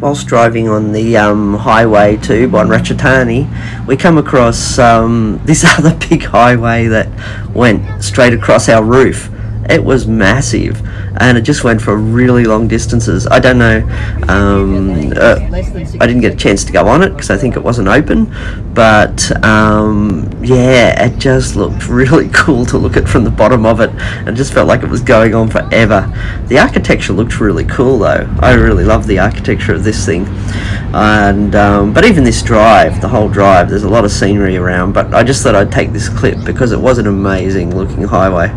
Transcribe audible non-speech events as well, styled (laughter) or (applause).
whilst driving on the um, highway to Ubon Ratchathani, we come across um, (laughs) this other big highway that went straight across our roof. It was massive, and it just went for really long distances. I don't know. Um, uh, I didn't get a chance to go on it because I think it wasn't open, but um, yeah, it just looked (laughs) really cool to look at from the bottom of it. It just felt like it was going on forever. The architecture looked really cool though. I really love the architecture of this thing, and um, but even this drive, the whole drive, there's a lot of scenery around. But I just thought I'd take this clip because it was an amazing looking highway.